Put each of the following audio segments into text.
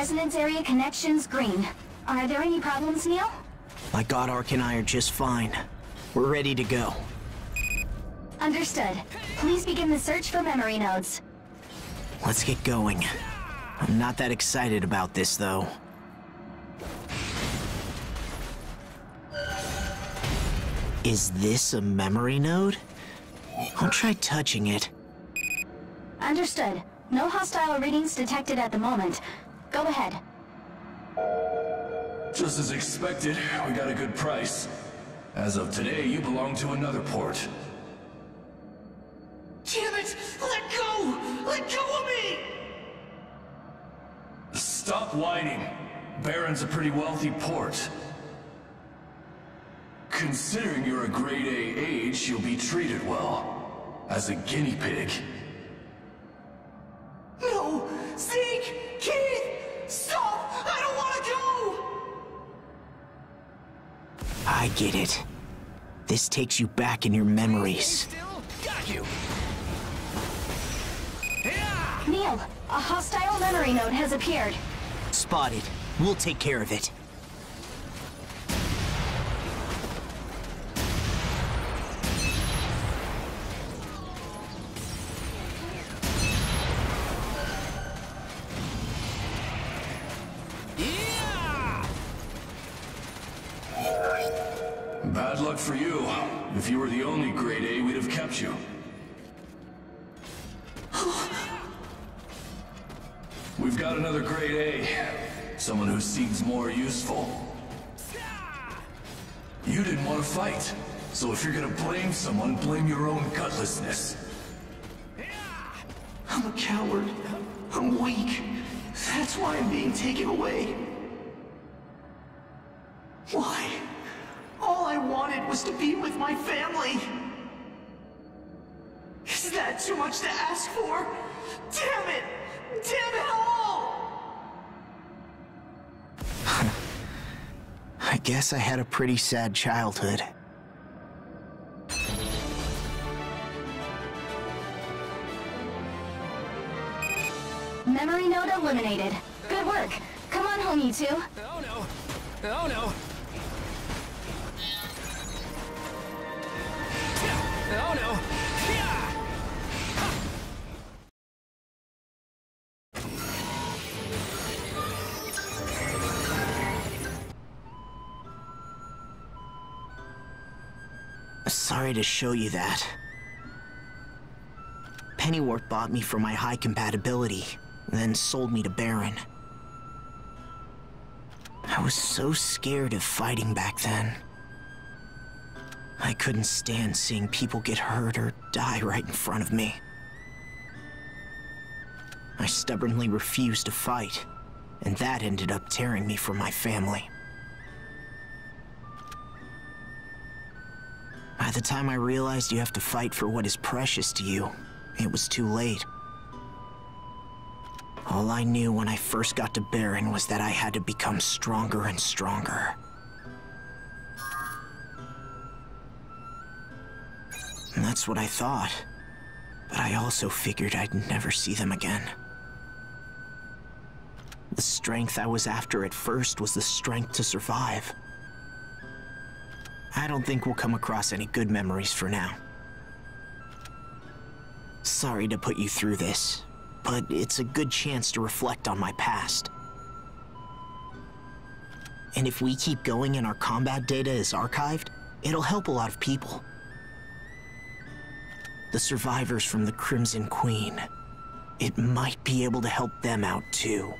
Resonance area connections green. Are there any problems, Neal? My God Arc and I are just fine. We're ready to go. Understood. Please begin the search for memory nodes. Let's get going. I'm not that excited about this, though. Is this a memory node? I'll try touching it. Understood. No hostile readings detected at the moment. Go ahead. Just as expected, we got a good price. As of today, you belong to another port. Damn it! Let go! Let go of me! Stop whining. Baron's a pretty wealthy port. Considering you're a grade A age, you'll be treated well. As a guinea pig. Get it. This takes you back in your memories. You. Neal, a hostile memory node has appeared. Spotted. We'll take care of it. You were the only grade A, we'd have kept you. We've got another grade A. Someone who seems more useful. You didn't want to fight. So if you're gonna blame someone, blame your own gutlessness. I'm a coward. I'm weak. That's why I'm being taken away. Why? All I wanted was to be my family. Is that too much to ask for? Damn it! Damn it all! I guess I had a pretty sad childhood. Memory node eliminated. Good work. Come on home, you two. Oh no. Oh no. To show you that. Pennywort bought me for my high compatibility, then sold me to Baron. I was so scared of fighting back then. I couldn't stand seeing people get hurt or die right in front of me. I stubbornly refused to fight, and that ended up tearing me from my family. By the time I realized you have to fight for what is precious to you, it was too late. All I knew when I first got to Baron was that I had to become stronger and stronger. And that's what I thought. But I also figured I'd never see them again. The strength I was after at first was the strength to survive. I don't think we'll come across any good memories for now. Sorry to put you through this, but it's a good chance to reflect on my past. And if we keep going and our combat data is archived, it'll help a lot of people. The survivors from the Crimson Queen. It might be able to help them out too.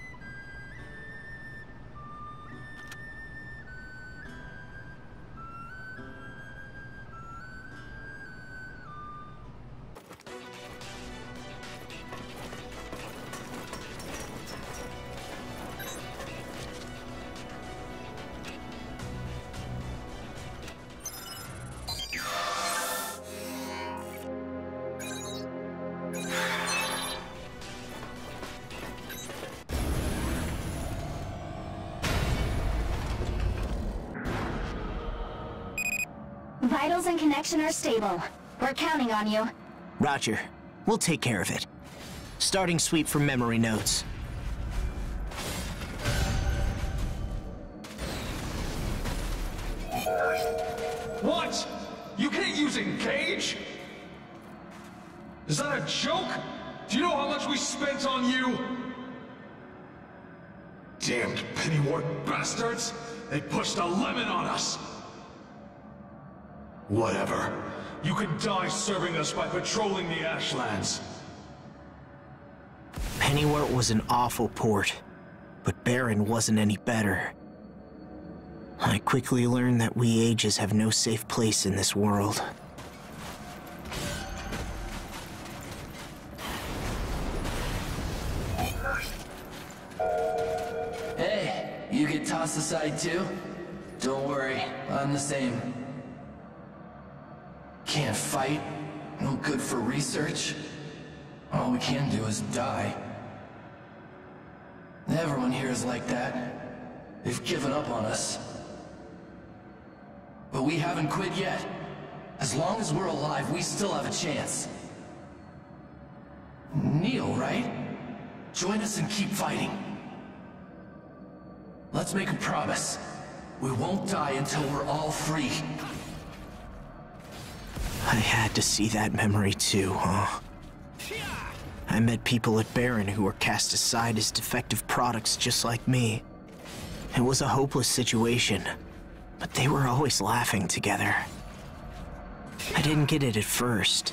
Vitals and connection are stable. We're counting on you. Roger. We'll take care of it. Starting sweep for memory nodes. What? You can't use Engage? Is that a joke? Do you know how much we spent on you? Damned pennywort bastards! They pushed a lemon on us! Whatever. You can die serving us by patrolling the Ashlands. Pennywort was an awful port, but Baron wasn't any better. I quickly learned that we ages have no safe place in this world. Hey, you get tossed aside too? Don't worry, I'm the same. Can't fight, no good for research. All we can do is die. Everyone here is like that. They've given up on us. But we haven't quit yet. As long as we're alive, we still have a chance. Neal, right? Join us and keep fighting. Let's make a promise. We won't die until we're all free. I had to see that memory too, huh? I met people at Baron who were cast aside as defective products just like me. It was a hopeless situation, but they were always laughing together. I didn't get it at first,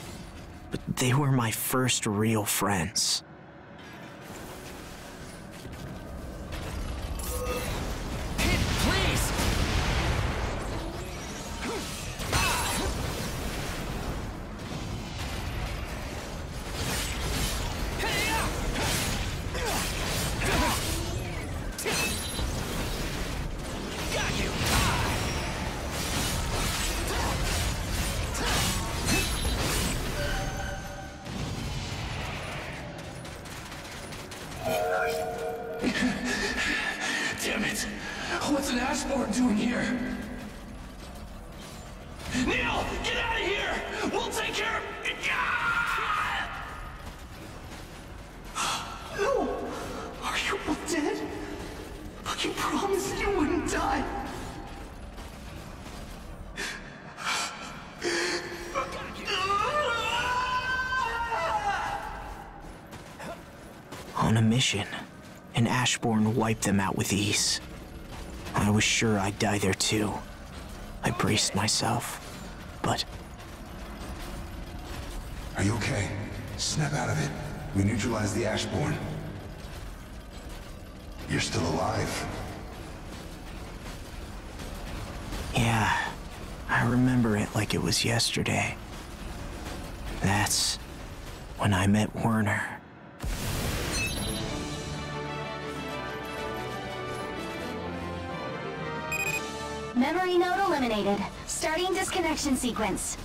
but they were my first real friends. On a mission, and Ashborn wiped them out with ease. I was sure I'd die there too. I braced myself, but Are you okay? Snap out of it. We neutralized the Ashborn. You're still alive. yeah, I remember it like it was yesterday. That's when I met Werner. Eliminated. Starting disconnection sequence.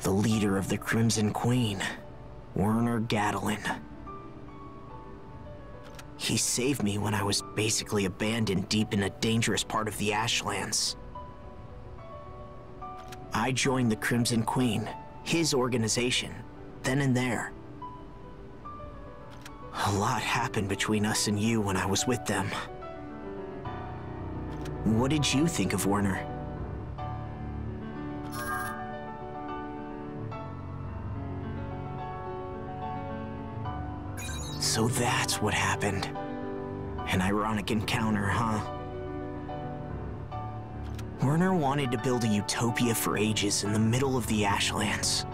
The leader of the Crimson Queen, Werner Gatlin. He saved me when I was basically abandoned deep in a dangerous part of the Ashlands. I joined the Crimson Queen, his organization, then and there. A lot happened between us and you when I was with them. What did you think of Werner? So that's what happened. An ironic encounter, huh? Werner wanted to build a utopia for ages in the middle of the Ashlands.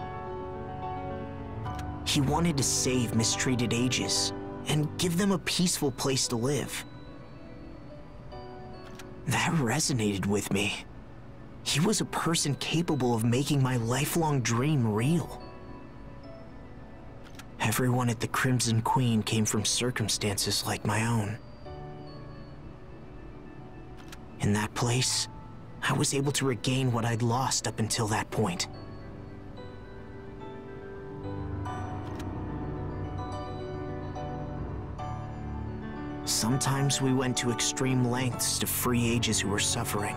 He wanted to save mistreated ages and give them a peaceful place to live. That resonated with me. He was a person capable of making my lifelong dream real. Everyone at the Crimson Queen came from circumstances like my own. In that place, I was able to regain what I'd lost up until that point. Sometimes we went to extreme lengths to free ages who were suffering.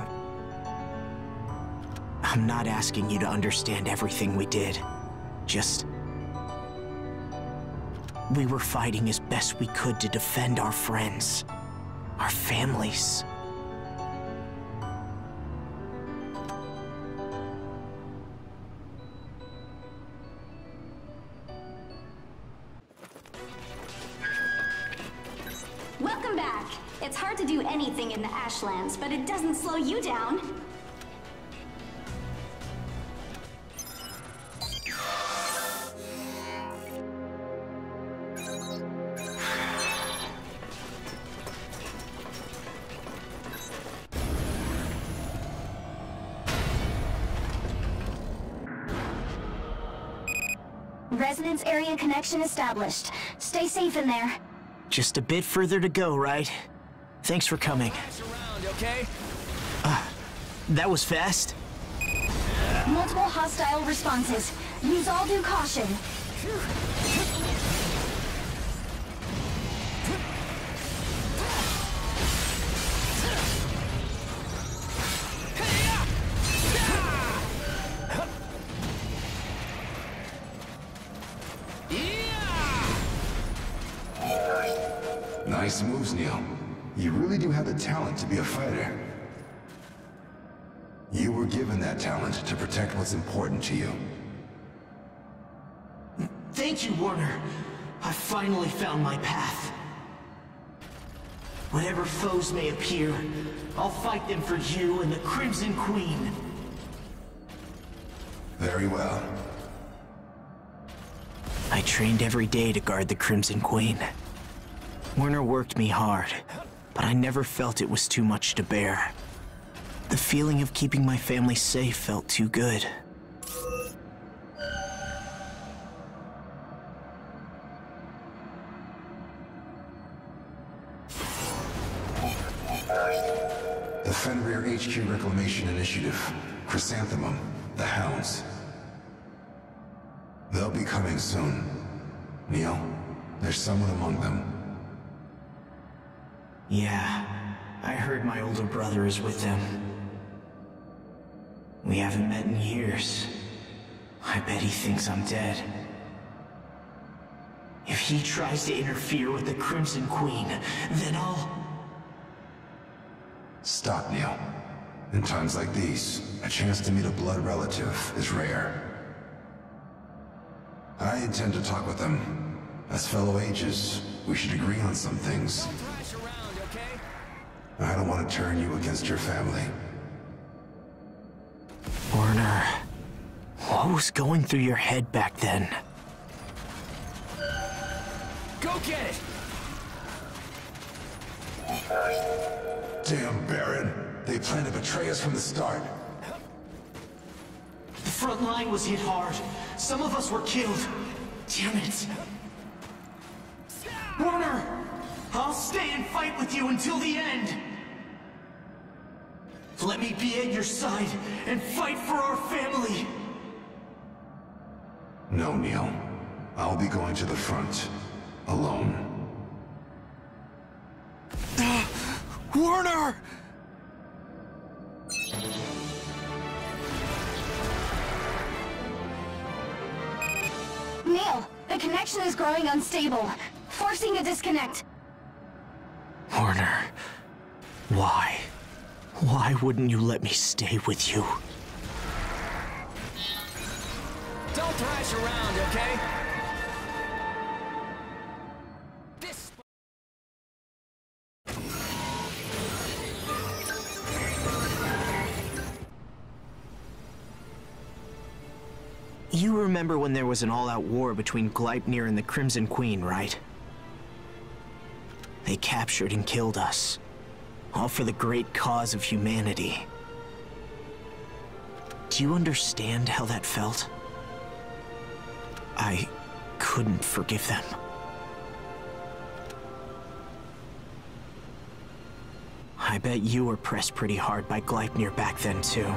I'm not asking you to understand everything we did. Just... We were fighting as best we could to defend our friends, our families. Welcome back. It's hard to do anything in the Ashlands, but it doesn't slow you down. Connection established. Stay safe in there. Just a bit further to go, right? Thanks for coming. Around, okay? Ah, that was fast. Multiple hostile responses. Use all due caution. Nice that talent to protect what's important to you. Thank you, Werner. I finally found my path. Whatever foes may appear, I'll fight them for you and the Crimson Queen. Very well. I trained every day to guard the Crimson Queen. Werner worked me hard, but I never felt it was too much to bear. The feeling of keeping my family safe felt too good. The Fenrir HQ Reclamation Initiative. Chrysanthemum. The Hounds. They'll be coming soon. Neal, there's someone among them. Yeah, I heard my older brother is with them. We haven't met in years. I bet he thinks I'm dead. If he tries to interfere with the Crimson Queen, then I'll... Stop, Neal. In times like these, a chance to meet a blood relative is rare. I intend to talk with them. As fellow ages, we should agree on some things. Thrash around, okay? I don't want to turn you against your family. What was going through your head back then? Go get it! Damn, Baron. They plan to betray us from the start. The front line was hit hard. Some of us were killed. Damn it. Werner! I'll stay and fight with you until the end! Let me be at your side and fight for our family! No, Neal. I'll be going to the front. Alone. Werner! Neal, the connection is growing unstable. Forcing a disconnect. Werner, why? Why wouldn't you let me stay with you? Don't thrash around, okay? You remember when there was an all-out war between Gleipnir and the Crimson Queen, right? They captured and killed us. All for the great cause of humanity. Do you understand how that felt? I couldn't forgive them. I bet you were pressed pretty hard by Gleipnir back then, too.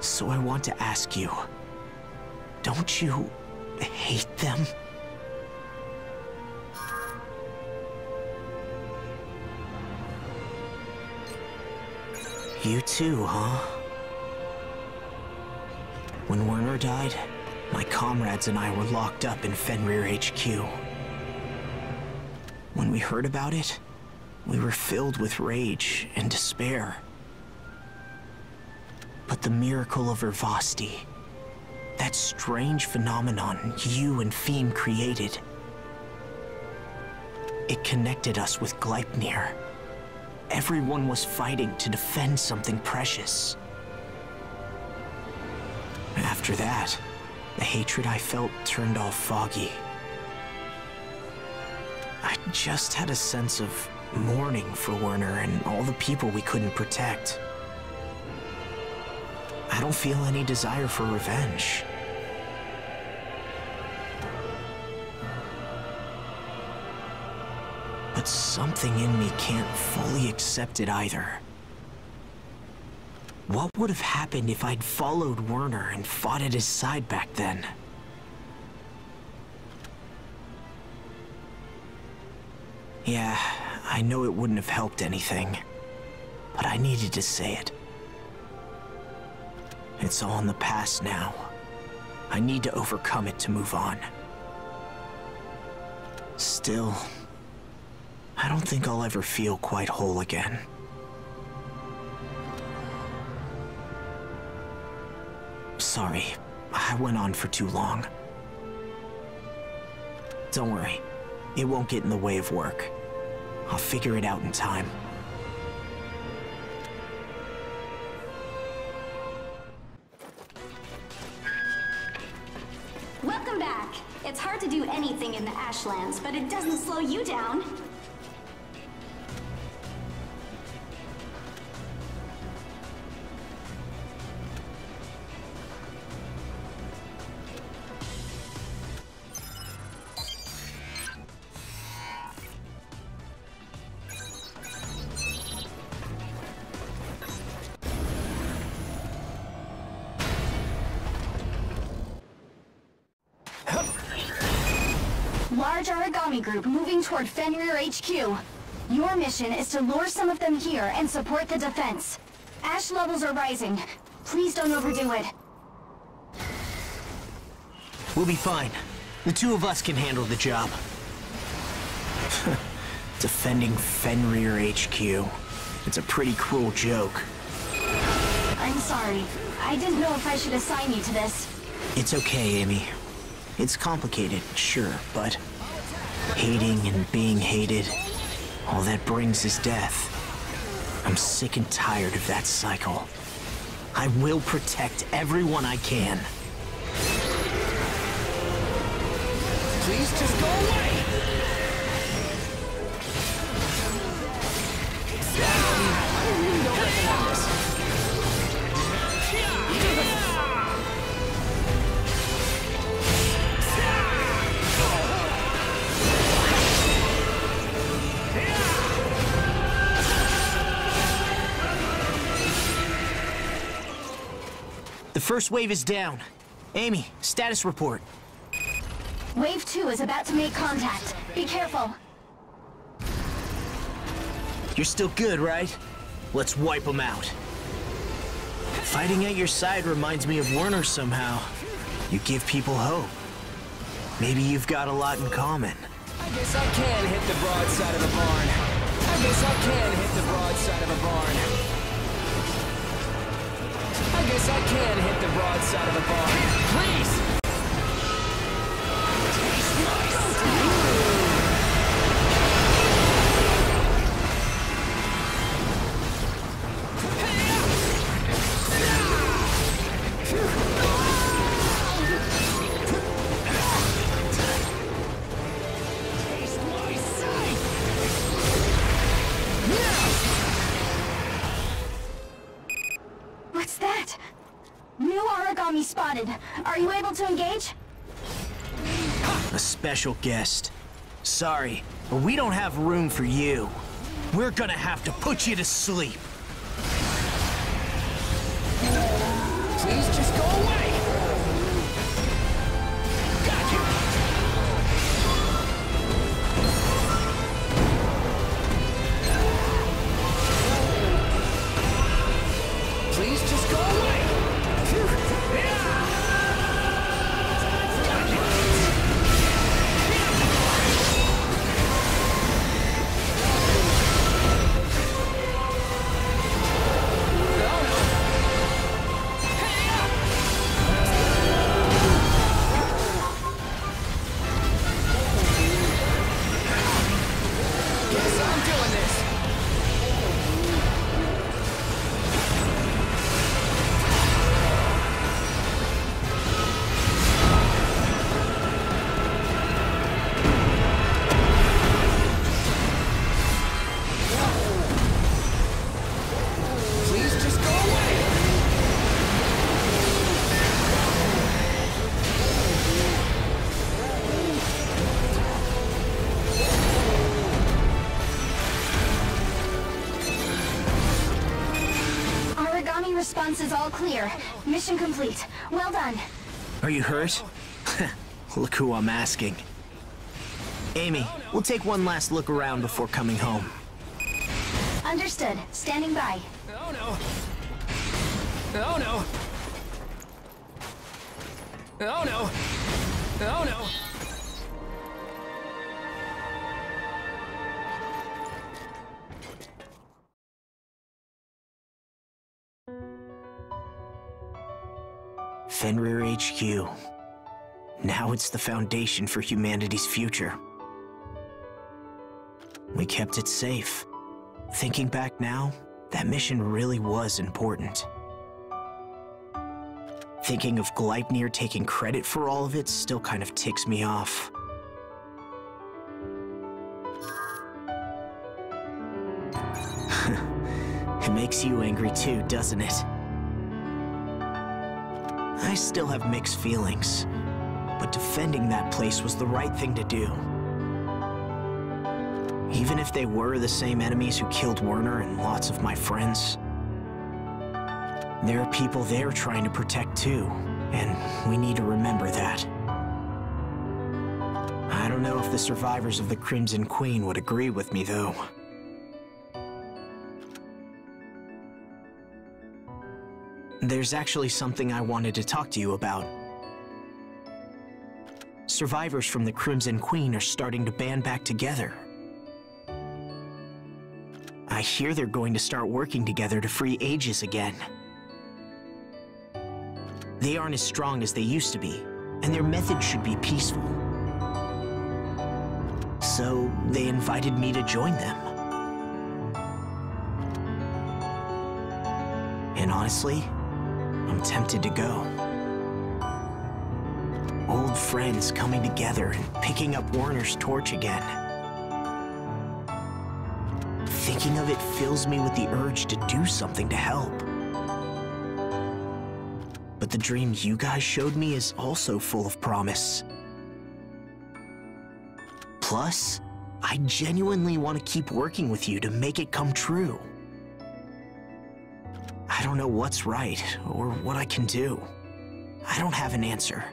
So I want to ask you, don't you hate them? You too, huh? When Werner died, my comrades and I were locked up in Fenrir HQ. When we heard about it, we were filled with rage and despair. But the miracle of Ervasti, that strange phenomenon you and Phim created, it connected us with Gleipnir. Everyone was fighting to defend something precious. After that, the hatred I felt turned all foggy. I just had a sense of mourning for Werner and all the people we couldn't protect. I don't feel any desire for revenge. But something in me can't fully accept it either. What would have happened if I'd followed Werner and fought at his side back then? Yeah, I know it wouldn't have helped anything, but I needed to say it. It's all in the past now. I need to overcome it to move on. Still, I don't think I'll ever feel quite whole again. Sorry, I went on for too long. Don't worry, it won't get in the way of work. I'll figure it out in time. Welcome back. It's hard to do anything in the Ashlands, but it doesn't slow you down. Fenrir HQ. Your mission is to lure some of them here and support the defense. Ash levels are rising. Please don't overdo it. We'll be fine. The two of us can handle the job. Defending Fenrir HQ. It's a pretty cruel joke. I'm sorry. I didn't know if I should assign you to this. It's okay, Amy. It's complicated, sure, but hating and being hated, all that brings is death. I'm sick and tired of that cycle. I will protect everyone I can. Please just go away! First wave is down. Amy, status report. Wave 2 is about to make contact. Be careful. You're still good, right? Let's wipe them out. Fighting at your side reminds me of Werner somehow. You give people hope. Maybe you've got a lot in common. I guess I can hit the broadside of a barn. I guess I can hit the broadside of a barn. Guess I can hit the broadside of a barn. Special guest. Sorry, but we don't have room for you. We're gonna have to put you to sleep. Clear. Mission complete. Well done. Are you hurt? look who I'm asking. Amy, we'll take one last look around before coming home. Understood. Standing by. Oh no. Oh no. Oh no. Oh no. Fenrir HQ. Now it's the foundation for humanity's future. We kept it safe. Thinking back now, that mission really was important. Thinking of Gleipnir taking credit for all of it still kind of ticks me off. it makes you angry too, doesn't it? I still have mixed feelings, but defending that place was the right thing to do. Even if they were the same enemies who killed Werner and lots of my friends, there are people there trying to protect too, and we need to remember that. I don't know if the survivors of the Crimson Queen would agree with me, though. There's actually something I wanted to talk to you about. Survivors from the Crimson Queen are starting to band back together. I hear they're going to start working together to free AGEs again. They aren't as strong as they used to be, and their method should be peaceful. So they invited me to join them. And honestly, I'm tempted to go. Old friends coming together and picking up Werner's torch again. Thinking of it fills me with the urge to do something to help. But the dream you guys showed me is also full of promise. Plus, I genuinely want to keep working with you to make it come true. I don't know what's right or what I can do. I don't have an answer.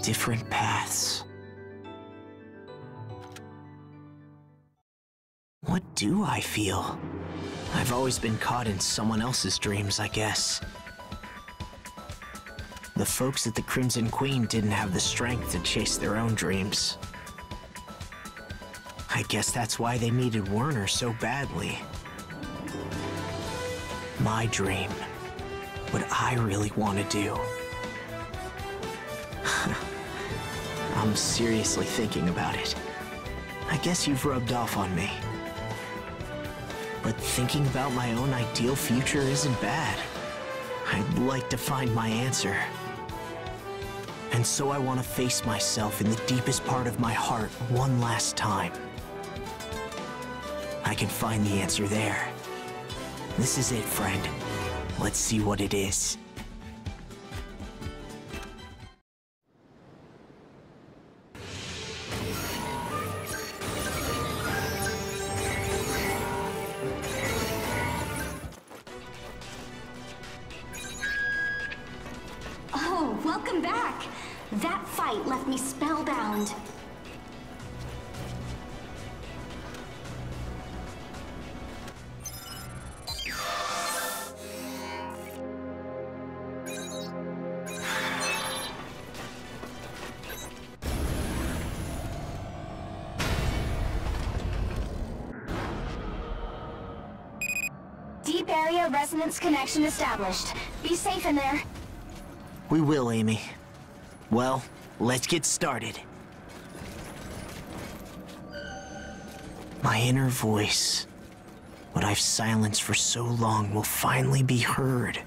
Different paths. What do I feel? I've always been caught in someone else's dreams, I guess. The folks at the Crimson Queen didn't have the strength to chase their own dreams. I guess that's why they needed Werner so badly. My dream. What I really want to do. I'm seriously thinking about it. I guess you've rubbed off on me. But thinking about my own ideal future isn't bad. I'd like to find my answer. And so I want to face myself in the deepest part of my heart one last time. I can find the answer there. This is it, friend. Let's see what it is. Deep area resonance connection established. Be safe in there. We will, Amy. Well, let's get started. My inner voice, what I've silenced for so long, will finally be heard.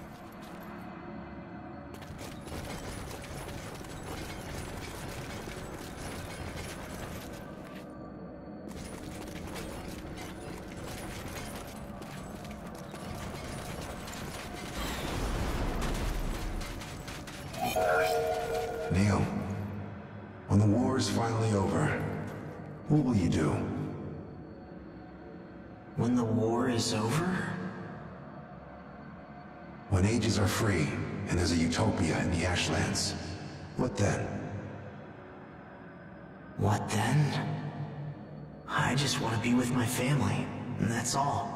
Family, and that's all.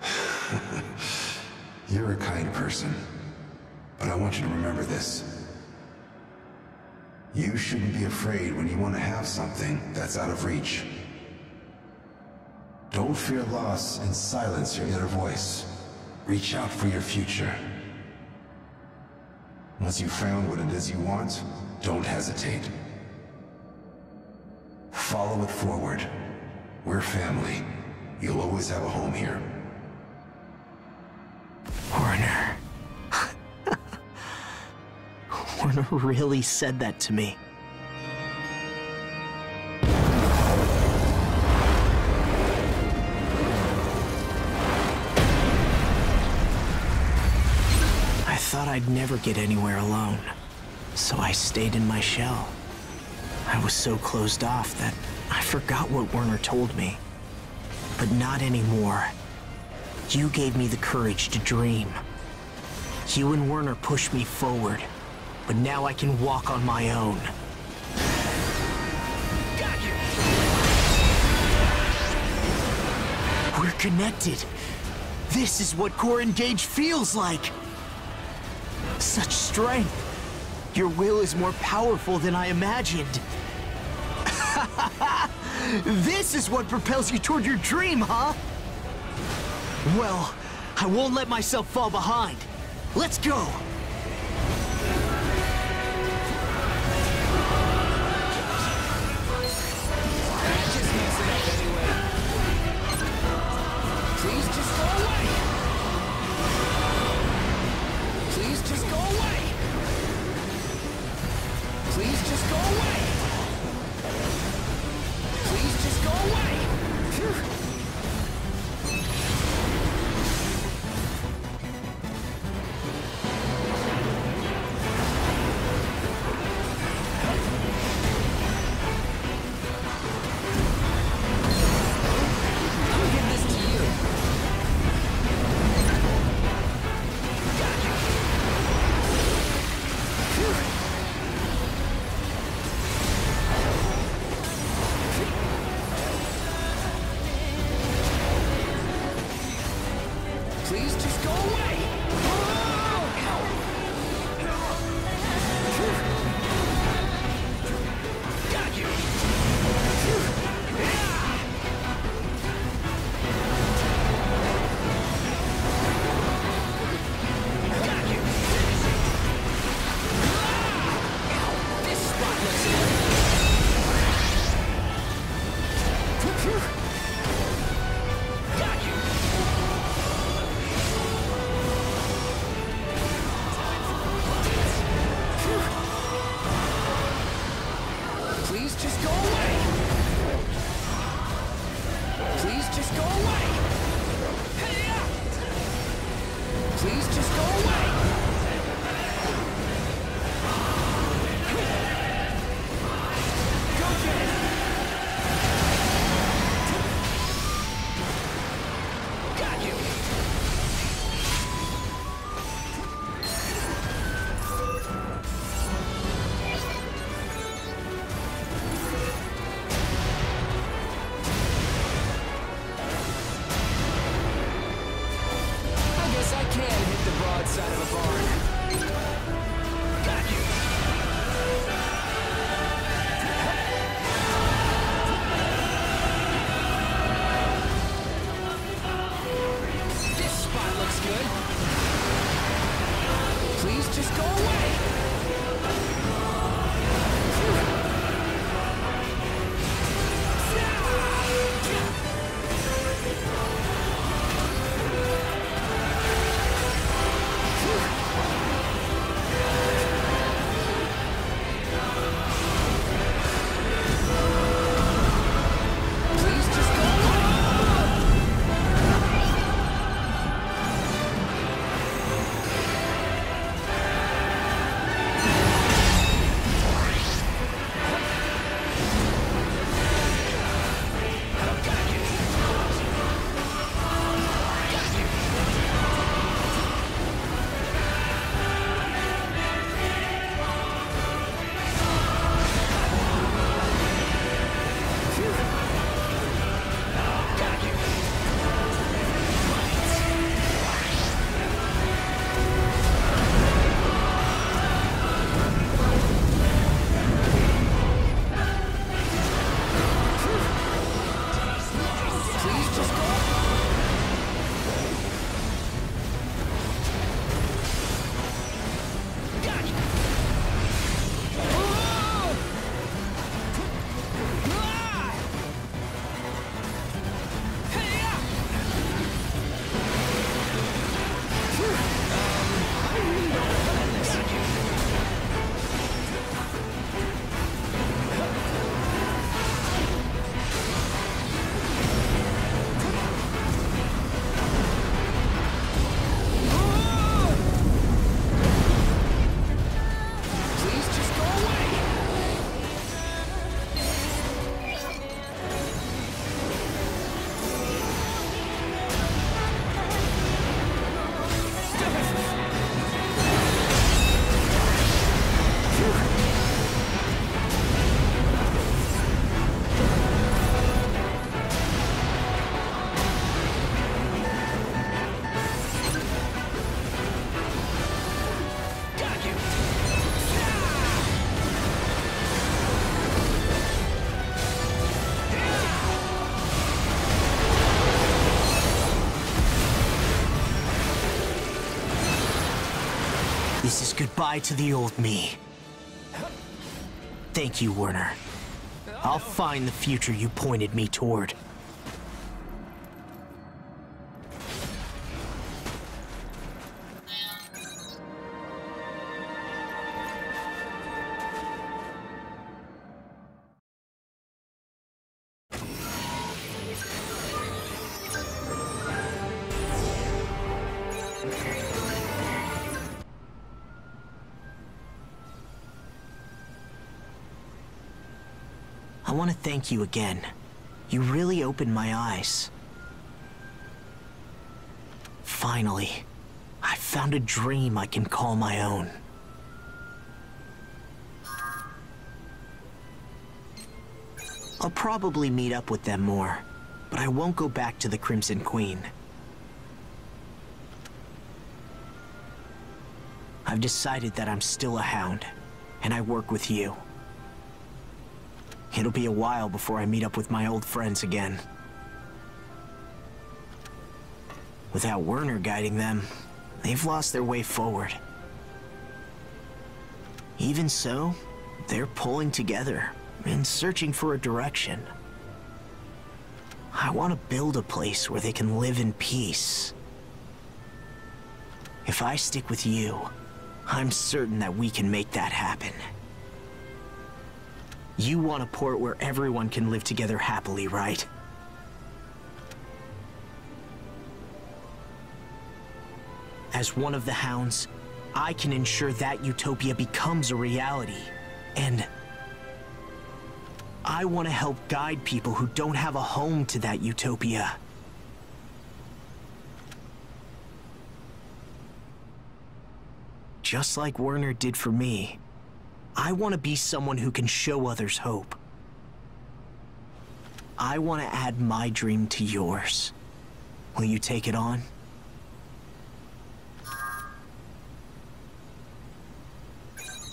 You're a kind person. But I want you to remember this. You shouldn't be afraid when you want to have something that's out of reach. Don't fear loss and silence your inner voice. Reach out for your future. Once you've found what it is you want, don't hesitate. Follow it forward. We're family. You'll always have a home here. Werner. Werner really said that to me. I thought I'd never get anywhere alone, so I stayed in my shell. I was so closed off that I forgot what Werner told me. But not anymore. You gave me the courage to dream. You and Werner pushed me forward, but now I can walk on my own. We're connected. This is what Core Engage feels like. Such strength. Your will is more powerful than I imagined. this is what propels you toward your dream, huh? Well, I won't let myself fall behind. Let's go! This is goodbye to the old me. Thank you, Werner. I'll find the future you pointed me toward. Thank you again. You really opened my eyes. Finally, I found a dream I can call my own. I'll probably meet up with them more, but I won't go back to the Crimson Queen. I've decided that I'm still a Hound, and I work with you. It'll be a while before I meet up with my old friends again. Without Werner guiding them, they've lost their way forward. Even so, they're pulling together and searching for a direction. I want to build a place where they can live in peace. If I stick with you, I'm certain that we can make that happen. You want a port where everyone can live together happily, right? As one of the Hounds, I can ensure that utopia becomes a reality. And... I want to help guide people who don't have a home to that utopia. Just like Werner did for me, I want to be someone who can show others hope. I want to add my dream to yours. Will you take it on?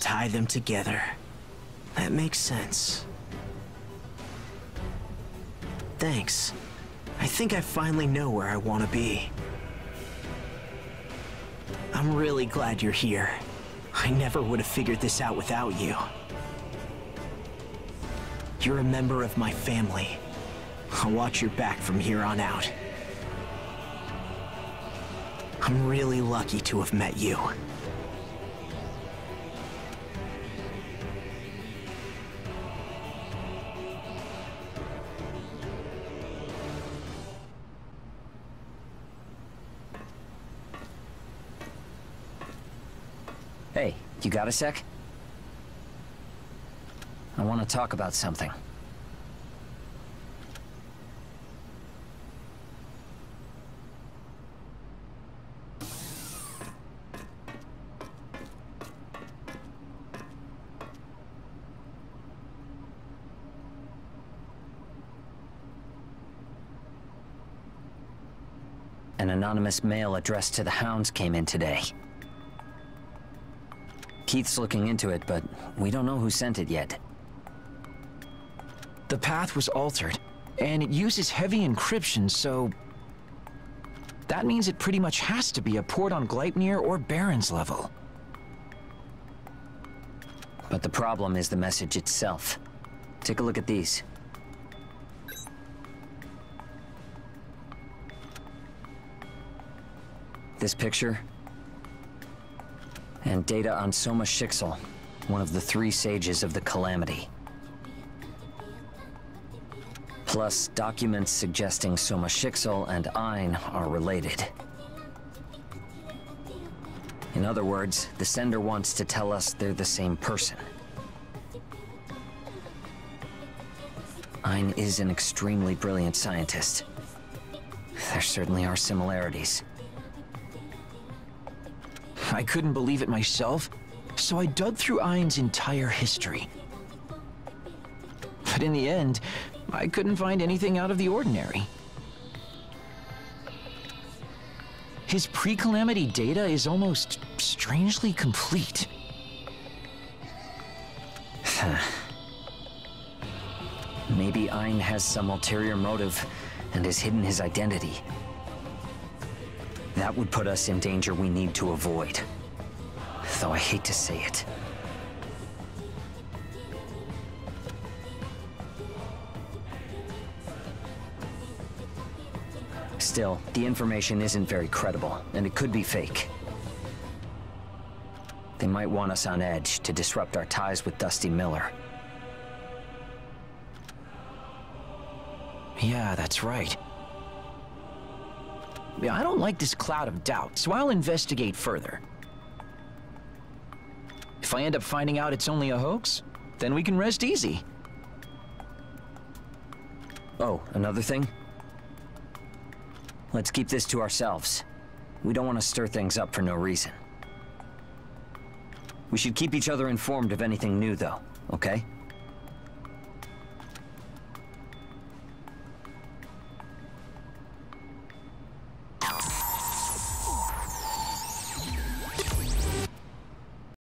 Tie them together. That makes sense. Thanks. I think I finally know where I want to be. I'm really glad you're here. I never would have figured this out without you. You're a member of my family. I'll watch your back from here on out. I'm really lucky to have met you. You got a sec? I want to talk about something. An anonymous mail addressed to the Hounds came in today. Keith's looking into it, but we don't know who sent it yet. The path was altered, and it uses heavy encryption, so... That means it pretty much has to be a port on Gleipnir or Baran's level. But the problem is the message itself. Take a look at these. This picture, and data on Soma Schicksal, one of the three sages of the Calamity. Plus documents suggesting Soma Schicksal and Ein are related. In other words, the sender wants to tell us they're the same person. Ein is an extremely brilliant scientist. There certainly are similarities. I couldn't believe it myself, so I dug through Ein's entire history. But in the end, I couldn't find anything out of the ordinary. His pre-calamity data is almost strangely complete. Maybe Ein has some ulterior motive and has hidden his identity. That would put us in danger we need to avoid. though I hate to say it. Still, the information isn't very credible, and it could be fake. They might want us on edge to disrupt our ties with Dusty Miller. Yeah, that's right. I don't like this cloud of doubt, so I'll investigate further. If I end up finding out it's only a hoax, then we can rest easy. Oh, another thing? Let's keep this to ourselves. We don't want to stir things up for no reason. We should keep each other informed of anything new, though, okay?